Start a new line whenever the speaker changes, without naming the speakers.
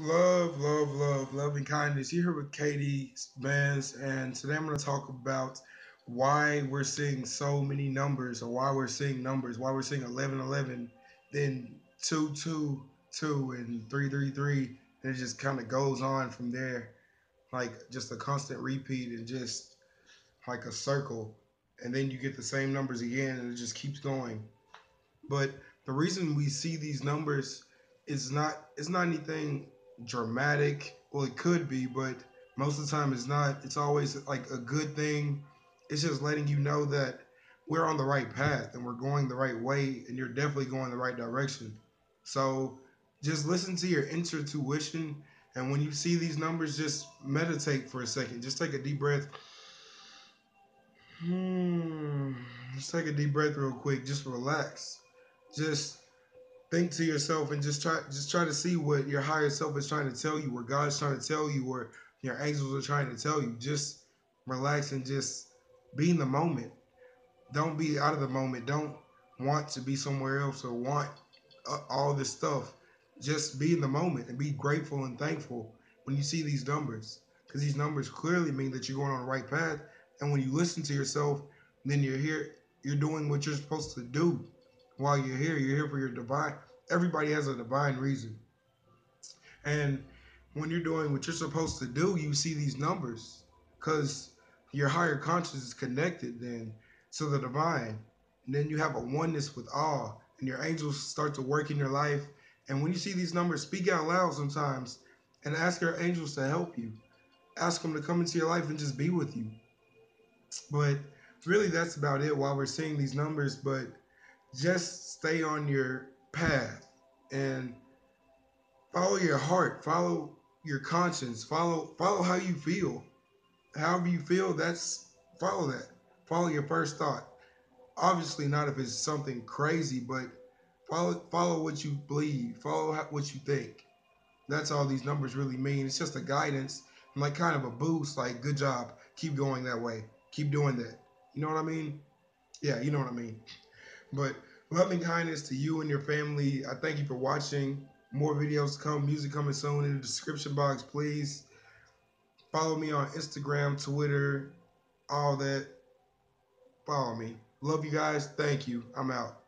Love, love, love, love and kindness. You're here with KD Bandz, and today I'm going to talk about why we're seeing so many numbers, or why we're seeing numbers, why we're seeing 11, 11, then 2, 2, 2, and 3, 3, 3. And it just kind of goes on from there, like just a constant repeat and just like a circle. And then you get the same numbers again, and it just keeps going. But the reason we see these numbers is not it's not anything dramatic. Well, it could be, but most of the time it's not. It's always like a good thing. It's just letting you know that we're on the right path and we're going the right way and you're definitely going the right direction. So just listen to your intuition and when you see these numbers, just meditate for a second. Just take a deep breath. Hmm. Just take a deep breath real quick. Just relax. Just think to yourself and just try just try to see what your higher self is trying to tell you, what God's trying to tell you, or your angels are trying to tell you. Just relax and just be in the moment. Don't be out of the moment. Don't want to be somewhere else or want uh, all this stuff. Just be in the moment and be grateful and thankful when you see these numbers, because these numbers clearly mean that you're going on the right path. And when you listen to yourself, then you're here. You're doing what you're supposed to do while you're here. You're here for your divine. Everybody has a divine reason. And when you're doing what you're supposed to do, you see these numbers because your higher conscious is connected then to the divine. And then you have a oneness with all, and your angels start to work in your life. And when you see these numbers, speak out loud sometimes and ask your angels to help you. Ask them to come into your life and just be with you. But really, that's about it while we're seeing these numbers. But just stay on your path and follow your heart, follow your conscience, follow follow how you feel. However you feel, that's follow that. Follow your first thought. Obviously, not if it's something crazy, but follow follow what you believe. Follow what you think. That's all these numbers really mean. It's just a guidance, like kind of a boost. Like, good job, keep going that way, keep doing that. You know what I mean? Yeah, you know what I mean. But loving kindness to you and your family. I thank you for watching. More videos come, music coming soon in the description box, please. Follow me on Instagram, Twitter, all that. Follow me. Love you guys. Thank you. I'm out.